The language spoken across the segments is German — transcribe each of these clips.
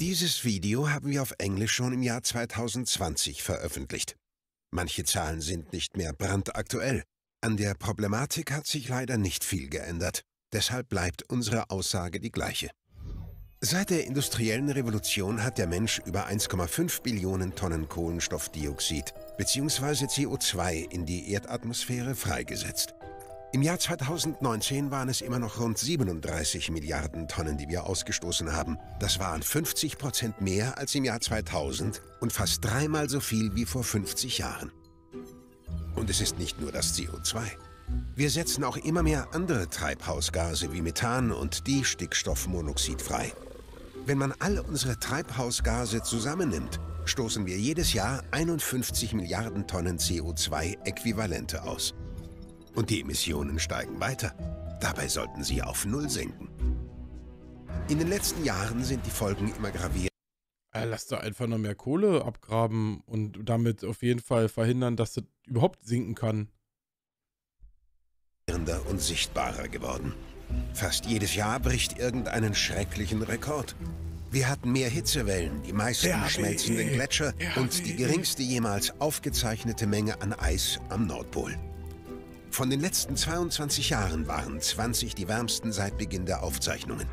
Dieses Video haben wir auf Englisch schon im Jahr 2020 veröffentlicht. Manche Zahlen sind nicht mehr brandaktuell. An der Problematik hat sich leider nicht viel geändert. Deshalb bleibt unsere Aussage die gleiche. Seit der industriellen Revolution hat der Mensch über 1,5 Billionen Tonnen Kohlenstoffdioxid bzw. CO2 in die Erdatmosphäre freigesetzt. Im Jahr 2019 waren es immer noch rund 37 Milliarden Tonnen, die wir ausgestoßen haben. Das waren 50 Prozent mehr als im Jahr 2000 und fast dreimal so viel wie vor 50 Jahren. Und es ist nicht nur das CO2. Wir setzen auch immer mehr andere Treibhausgase wie Methan und Stickstoffmonoxid frei. Wenn man all unsere Treibhausgase zusammennimmt, stoßen wir jedes Jahr 51 Milliarden Tonnen CO2-Äquivalente aus. Und die Emissionen steigen weiter. Dabei sollten sie auf Null senken. In den letzten Jahren sind die Folgen immer gravierender. Äh, lass da einfach noch mehr Kohle abgraben und damit auf jeden Fall verhindern, dass das überhaupt sinken kann. Und sichtbarer geworden. Fast jedes Jahr bricht irgendeinen schrecklichen Rekord. Wir hatten mehr Hitzewellen, die meisten schmelzenden Gletscher und die geringste jemals aufgezeichnete Menge an Eis am Nordpol. Von den letzten 22 Jahren waren 20 die wärmsten seit Beginn der Aufzeichnungen.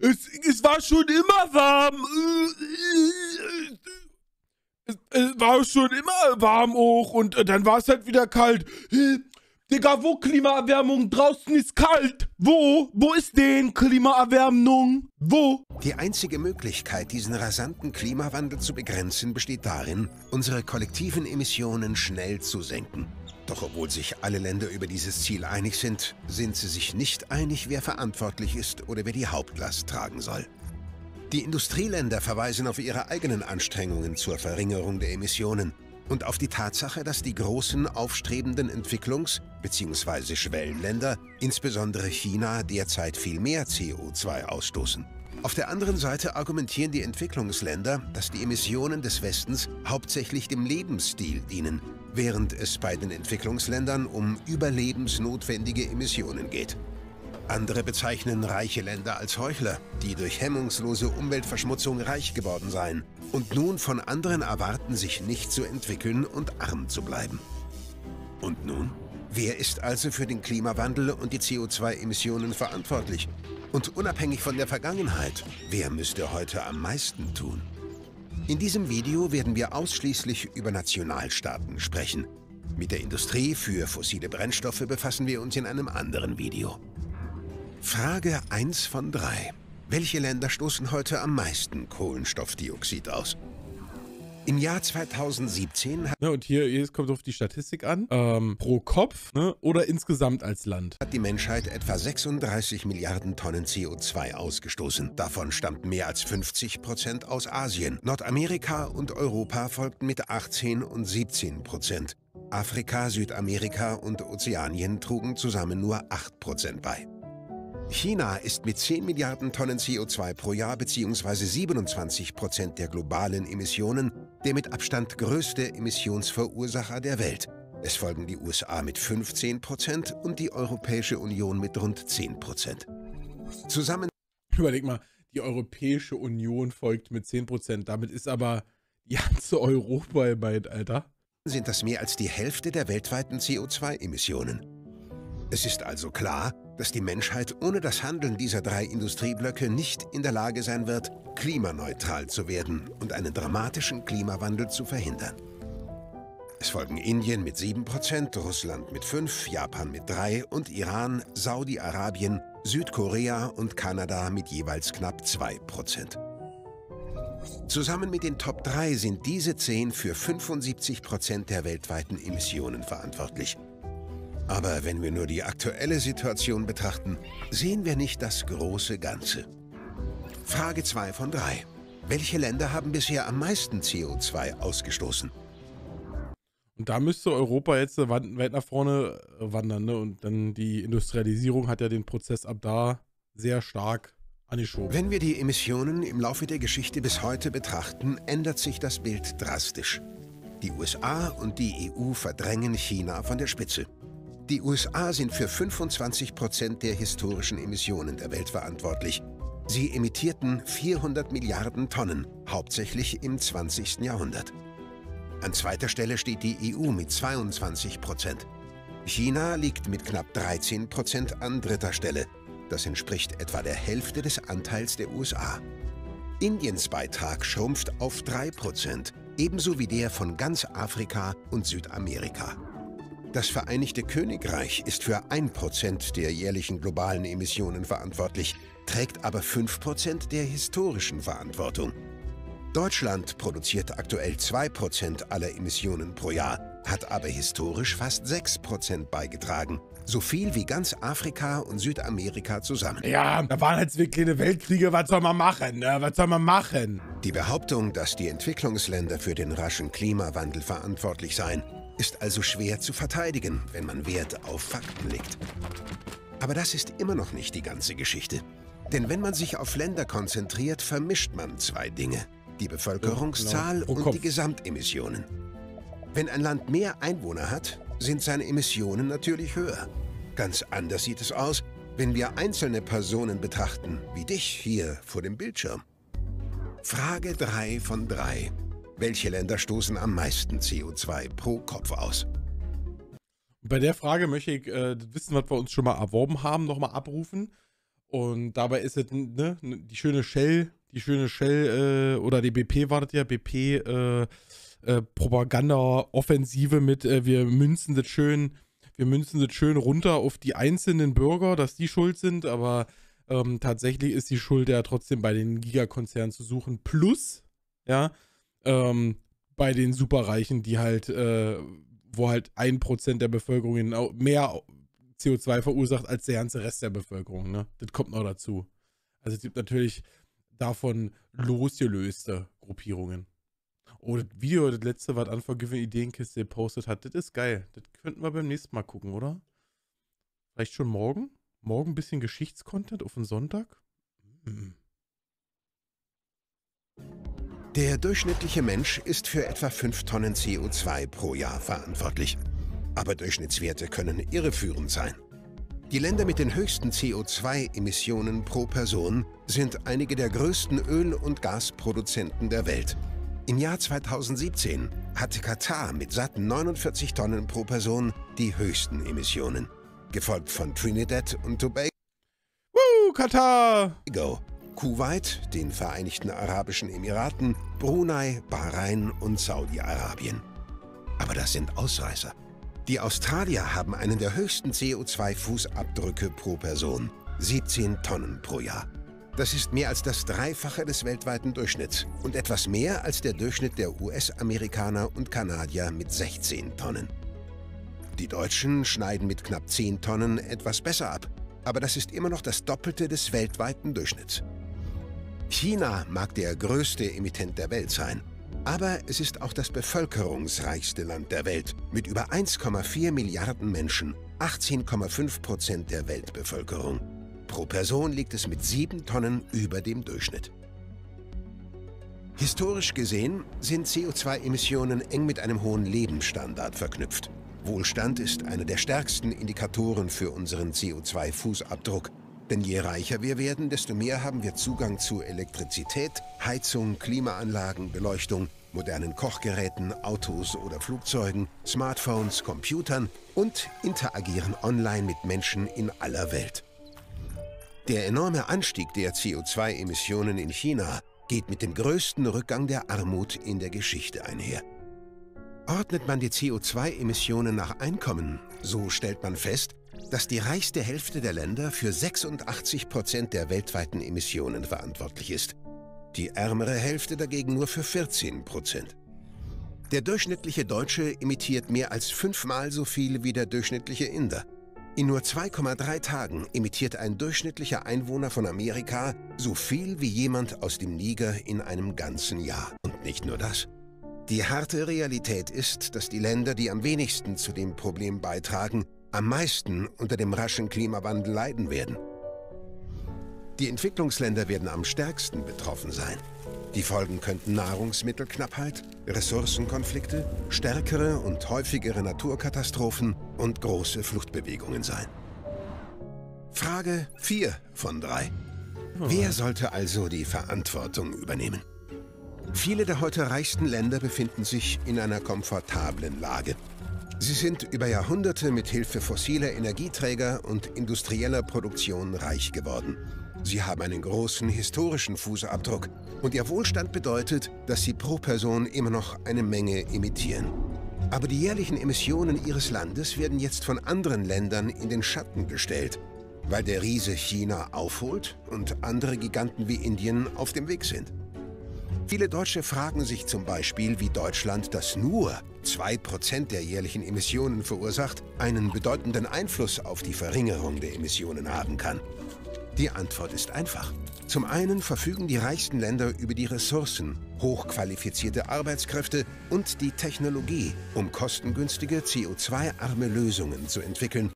Es, es war schon immer warm. Es, es, war schon immer warm auch und dann war es halt wieder kalt. Digga, wo Klimaerwärmung? Draußen ist kalt. Wo? Wo ist denn Klimaerwärmung? Wo? Die einzige Möglichkeit, diesen rasanten Klimawandel zu begrenzen, besteht darin, unsere kollektiven Emissionen schnell zu senken. Doch obwohl sich alle Länder über dieses Ziel einig sind, sind sie sich nicht einig, wer verantwortlich ist oder wer die Hauptlast tragen soll. Die Industrieländer verweisen auf ihre eigenen Anstrengungen zur Verringerung der Emissionen und auf die Tatsache, dass die großen aufstrebenden Entwicklungs- bzw. Schwellenländer, insbesondere China, derzeit viel mehr CO2 ausstoßen. Auf der anderen Seite argumentieren die Entwicklungsländer, dass die Emissionen des Westens hauptsächlich dem Lebensstil dienen, während es bei den Entwicklungsländern um überlebensnotwendige Emissionen geht. Andere bezeichnen reiche Länder als Heuchler, die durch hemmungslose Umweltverschmutzung reich geworden seien und nun von anderen erwarten, sich nicht zu entwickeln und arm zu bleiben. Und nun? Wer ist also für den Klimawandel und die CO2-Emissionen verantwortlich? Und unabhängig von der Vergangenheit, wer müsste heute am meisten tun? In diesem Video werden wir ausschließlich über Nationalstaaten sprechen. Mit der Industrie für fossile Brennstoffe befassen wir uns in einem anderen Video. Frage 1 von 3. Welche Länder stoßen heute am meisten Kohlenstoffdioxid aus? Im Jahr 2017 ne, und hier, hier kommt auf die Statistik an, ähm, pro Kopf ne, oder insgesamt als Land. Hat die Menschheit etwa 36 Milliarden Tonnen CO2 ausgestoßen. Davon stammten mehr als 50 Prozent aus Asien. Nordamerika und Europa folgten mit 18 und 17 Prozent. Afrika, Südamerika und Ozeanien trugen zusammen nur 8 Prozent bei. China ist mit 10 Milliarden Tonnen CO2 pro Jahr bzw. 27 Prozent der globalen Emissionen der mit Abstand größte Emissionsverursacher der Welt. Es folgen die USA mit 15 Prozent und die Europäische Union mit rund 10 Prozent. Zusammen... Überleg mal, die Europäische Union folgt mit 10 Prozent. Damit ist aber die ganze Europa bei, Alter. ...sind das mehr als die Hälfte der weltweiten CO2-Emissionen. Es ist also klar, dass die Menschheit ohne das Handeln dieser drei Industrieblöcke nicht in der Lage sein wird, klimaneutral zu werden und einen dramatischen Klimawandel zu verhindern. Es folgen Indien mit 7%, Russland mit 5%, Japan mit 3% und Iran, Saudi-Arabien, Südkorea und Kanada mit jeweils knapp 2%. Zusammen mit den Top 3 sind diese 10 für 75% der weltweiten Emissionen verantwortlich. Aber wenn wir nur die aktuelle Situation betrachten, sehen wir nicht das große Ganze. Frage 2 von 3. Welche Länder haben bisher am meisten CO2 ausgestoßen? Und da müsste Europa jetzt weit nach vorne äh, wandern. Ne? Und dann die Industrialisierung hat ja den Prozess ab da sehr stark angeschoben. Wenn wir die Emissionen im Laufe der Geschichte bis heute betrachten, ändert sich das Bild drastisch. Die USA und die EU verdrängen China von der Spitze. Die USA sind für 25 Prozent der historischen Emissionen der Welt verantwortlich. Sie emittierten 400 Milliarden Tonnen, hauptsächlich im 20. Jahrhundert. An zweiter Stelle steht die EU mit 22 Prozent. China liegt mit knapp 13 Prozent an dritter Stelle. Das entspricht etwa der Hälfte des Anteils der USA. Indiens Beitrag schrumpft auf 3 Prozent, ebenso wie der von ganz Afrika und Südamerika. Das Vereinigte Königreich ist für 1 Prozent der jährlichen globalen Emissionen verantwortlich, trägt aber 5 Prozent der historischen Verantwortung. Deutschland produziert aktuell 2% aller Emissionen pro Jahr, hat aber historisch fast 6% beigetragen. So viel wie ganz Afrika und Südamerika zusammen. Ja, da waren jetzt wirklich eine Weltkriege, was soll man machen, ne? Was soll man machen? Die Behauptung, dass die Entwicklungsländer für den raschen Klimawandel verantwortlich seien, ist also schwer zu verteidigen, wenn man Wert auf Fakten legt. Aber das ist immer noch nicht die ganze Geschichte. Denn wenn man sich auf Länder konzentriert, vermischt man zwei Dinge die Bevölkerungszahl genau. und die Gesamtemissionen. Wenn ein Land mehr Einwohner hat, sind seine Emissionen natürlich höher. Ganz anders sieht es aus, wenn wir einzelne Personen betrachten, wie dich hier vor dem Bildschirm. Frage 3 von 3. Welche Länder stoßen am meisten CO2 pro Kopf aus? Bei der Frage möchte ich äh, Wissen, was wir uns schon mal erworben haben, nochmal abrufen. Und dabei ist es ne, die schöne Shell die schöne Shell äh, oder die BP war das ja, BP äh, äh, Propaganda-Offensive mit, äh, wir münzen das schön, wir münzen das schön runter auf die einzelnen Bürger, dass die schuld sind, aber ähm, tatsächlich ist die Schuld ja trotzdem bei den Gigakonzernen zu suchen. Plus, ja, ähm, bei den Superreichen, die halt, äh, wo halt ein Prozent der Bevölkerung mehr CO2 verursacht als der ganze Rest der Bevölkerung. Ne? Das kommt noch dazu. Also es gibt natürlich davon losgelöste Gruppierungen. Oh, das Video, das letzte, was Unforgiven Ideenkiste gepostet hat, das ist geil. Das könnten wir beim nächsten Mal gucken, oder? Vielleicht schon morgen? Morgen ein bisschen Geschichtscontent auf den Sonntag? Hm. Der durchschnittliche Mensch ist für etwa 5 Tonnen CO2 pro Jahr verantwortlich. Aber Durchschnittswerte können irreführend sein. Die Länder mit den höchsten CO2-Emissionen pro Person sind einige der größten Öl- und Gasproduzenten der Welt. Im Jahr 2017 hatte Katar mit satten 49 Tonnen pro Person die höchsten Emissionen, gefolgt von Trinidad und Tobago, Woo, Katar! Kuwait, den Vereinigten Arabischen Emiraten, Brunei, Bahrain und Saudi-Arabien. Aber das sind Ausreißer. Die Australier haben einen der höchsten CO2-Fußabdrücke pro Person, 17 Tonnen pro Jahr. Das ist mehr als das Dreifache des weltweiten Durchschnitts und etwas mehr als der Durchschnitt der US-Amerikaner und Kanadier mit 16 Tonnen. Die Deutschen schneiden mit knapp 10 Tonnen etwas besser ab, aber das ist immer noch das Doppelte des weltweiten Durchschnitts. China mag der größte Emittent der Welt sein, aber es ist auch das bevölkerungsreichste Land der Welt mit über 1,4 Milliarden Menschen, 18,5 Prozent der Weltbevölkerung. Pro Person liegt es mit 7 Tonnen über dem Durchschnitt. Historisch gesehen sind CO2-Emissionen eng mit einem hohen Lebensstandard verknüpft. Wohlstand ist einer der stärksten Indikatoren für unseren CO2-Fußabdruck. Denn je reicher wir werden, desto mehr haben wir Zugang zu Elektrizität, Heizung, Klimaanlagen, Beleuchtung, modernen Kochgeräten, Autos oder Flugzeugen, Smartphones, Computern und interagieren online mit Menschen in aller Welt. Der enorme Anstieg der CO2-Emissionen in China geht mit dem größten Rückgang der Armut in der Geschichte einher. Ordnet man die CO2-Emissionen nach Einkommen, so stellt man fest, dass die reichste Hälfte der Länder für 86 Prozent der weltweiten Emissionen verantwortlich ist. Die ärmere Hälfte dagegen nur für 14 Prozent. Der durchschnittliche Deutsche emittiert mehr als fünfmal so viel wie der durchschnittliche Inder. In nur 2,3 Tagen emittiert ein durchschnittlicher Einwohner von Amerika so viel wie jemand aus dem Niger in einem ganzen Jahr. Und nicht nur das. Die harte Realität ist, dass die Länder, die am wenigsten zu dem Problem beitragen, am meisten unter dem raschen Klimawandel leiden werden. Die Entwicklungsländer werden am stärksten betroffen sein. Die Folgen könnten Nahrungsmittelknappheit, Ressourcenkonflikte, stärkere und häufigere Naturkatastrophen und große Fluchtbewegungen sein. Frage 4 von 3. Wer sollte also die Verantwortung übernehmen? Viele der heute reichsten Länder befinden sich in einer komfortablen Lage. Sie sind über Jahrhunderte mit Hilfe fossiler Energieträger und industrieller Produktion reich geworden. Sie haben einen großen historischen Fußabdruck und ihr Wohlstand bedeutet, dass sie pro Person immer noch eine Menge emittieren. Aber die jährlichen Emissionen ihres Landes werden jetzt von anderen Ländern in den Schatten gestellt, weil der Riese China aufholt und andere Giganten wie Indien auf dem Weg sind. Viele Deutsche fragen sich zum Beispiel, wie Deutschland, das nur 2% der jährlichen Emissionen verursacht, einen bedeutenden Einfluss auf die Verringerung der Emissionen haben kann. Die Antwort ist einfach. Zum einen verfügen die reichsten Länder über die Ressourcen, hochqualifizierte Arbeitskräfte und die Technologie, um kostengünstige, CO2-arme Lösungen zu entwickeln.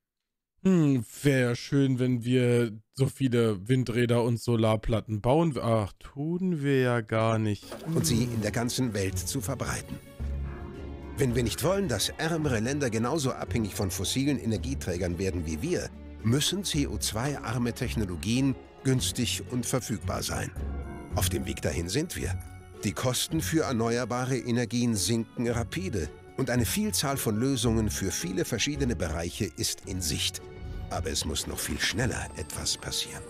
Hm, wäre schön, wenn wir so viele Windräder und Solarplatten bauen. Ach, tun wir ja gar nicht. Und sie in der ganzen Welt zu verbreiten. Wenn wir nicht wollen, dass ärmere Länder genauso abhängig von fossilen Energieträgern werden wie wir, müssen CO2-arme Technologien günstig und verfügbar sein. Auf dem Weg dahin sind wir. Die Kosten für erneuerbare Energien sinken rapide und eine Vielzahl von Lösungen für viele verschiedene Bereiche ist in Sicht. Aber es muss noch viel schneller etwas passieren.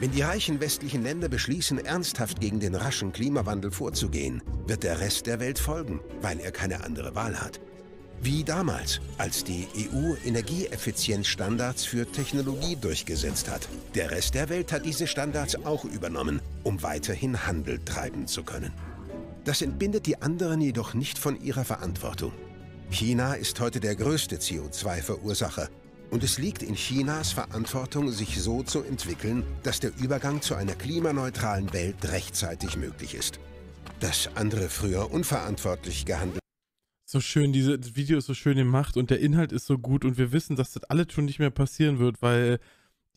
Wenn die reichen westlichen Länder beschließen, ernsthaft gegen den raschen Klimawandel vorzugehen, wird der Rest der Welt folgen, weil er keine andere Wahl hat. Wie damals, als die EU Energieeffizienzstandards für Technologie durchgesetzt hat. Der Rest der Welt hat diese Standards auch übernommen, um weiterhin Handel treiben zu können. Das entbindet die anderen jedoch nicht von ihrer Verantwortung. China ist heute der größte CO2-Verursacher und es liegt in Chinas Verantwortung, sich so zu entwickeln, dass der Übergang zu einer klimaneutralen Welt rechtzeitig möglich ist. Dass andere früher unverantwortlich gehandelt so schön, dieses Video ist so schön gemacht und der Inhalt ist so gut und wir wissen, dass das alles schon nicht mehr passieren wird, weil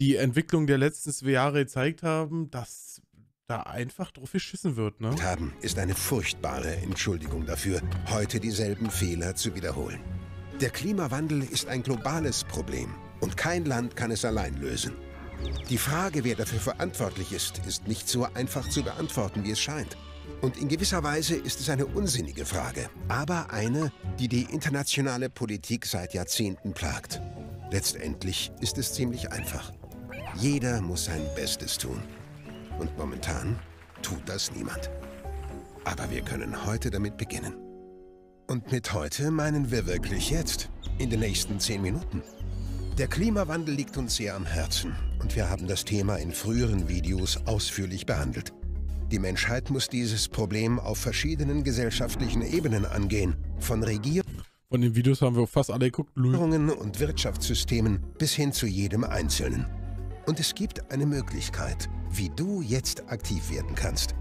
die Entwicklung der letzten zwei Jahre gezeigt haben, dass da einfach drauf geschissen wird, ne? Haben ist eine furchtbare Entschuldigung dafür, heute dieselben Fehler zu wiederholen. Der Klimawandel ist ein globales Problem und kein Land kann es allein lösen. Die Frage, wer dafür verantwortlich ist, ist nicht so einfach zu beantworten, wie es scheint. Und in gewisser Weise ist es eine unsinnige Frage, aber eine, die die internationale Politik seit Jahrzehnten plagt. Letztendlich ist es ziemlich einfach. Jeder muss sein Bestes tun. Und momentan tut das niemand. Aber wir können heute damit beginnen. Und mit heute meinen wir wirklich jetzt, in den nächsten zehn Minuten. Der Klimawandel liegt uns sehr am Herzen und wir haben das Thema in früheren Videos ausführlich behandelt. Die Menschheit muss dieses Problem auf verschiedenen gesellschaftlichen Ebenen angehen. Von Regierungen Von den Videos haben wir fast alle geguckt. und Wirtschaftssystemen bis hin zu jedem Einzelnen. Und es gibt eine Möglichkeit, wie du jetzt aktiv werden kannst.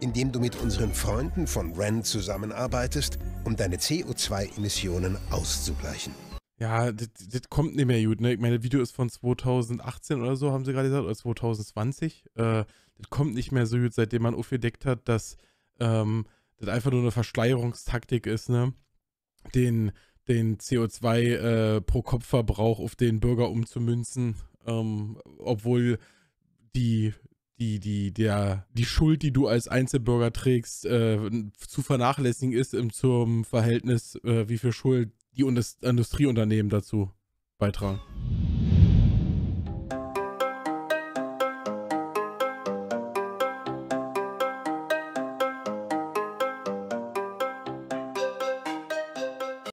Indem du mit unseren Freunden von REN zusammenarbeitest, um deine CO2-Emissionen auszugleichen. Ja, das, kommt nicht mehr gut, ne? Ich meine, das Video ist von 2018 oder so, haben sie gerade gesagt, oder 2020. Äh, das kommt nicht mehr so gut, seitdem man aufgedeckt hat, dass ähm, das einfach nur eine Verschleierungstaktik ist, ne? Den, den CO2 äh, pro Kopfverbrauch auf den Bürger umzumünzen, ähm, obwohl die, die, die, der, die Schuld, die du als Einzelbürger trägst, äh, zu vernachlässigen ist im, zum Verhältnis, äh, wie viel Schuld die Industrieunternehmen dazu beitragen.